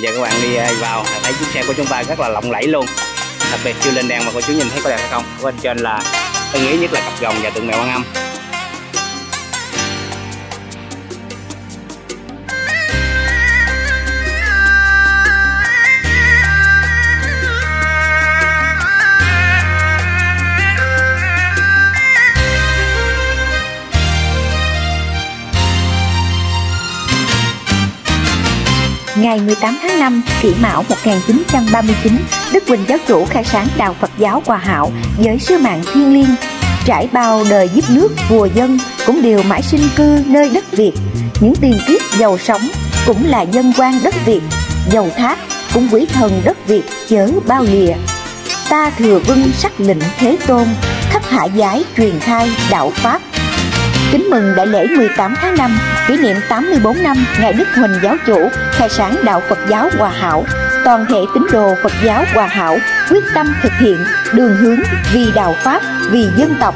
giờ các bạn đi à, vào à, thấy chiếc xe của chúng ta rất là lộng lẫy luôn. Đặc biệt chưa lên đèn mà cô chú nhìn thấy có đẹp hay không? Bên trên là, tôi ý nhất là cặp rồng và tượng mèo quan âm. Ngày 18 tháng 5, kỷ mão 1939, Đức Quỳnh Giáo chủ khai sáng đạo Phật giáo Hòa Hảo với sứ mạng thiên liêng. Trải bao đời giúp nước, vua dân cũng đều mãi sinh cư nơi đất Việt. Những tiền kiếp giàu sống cũng là dân quan đất Việt, giàu thác cũng quý thần đất Việt chớ bao lìa. Ta thừa vâng sắc lệnh thế tôn, khắp hạ giái truyền khai đạo Pháp Kính mừng đại lễ 18 tháng 5, kỷ niệm 84 năm Ngày Đức Huỳnh Giáo Chủ khai sáng đạo Phật giáo Hòa Hảo. Toàn thể tín đồ Phật giáo Hòa Hảo quyết tâm thực hiện đường hướng vì đạo Pháp, vì dân tộc,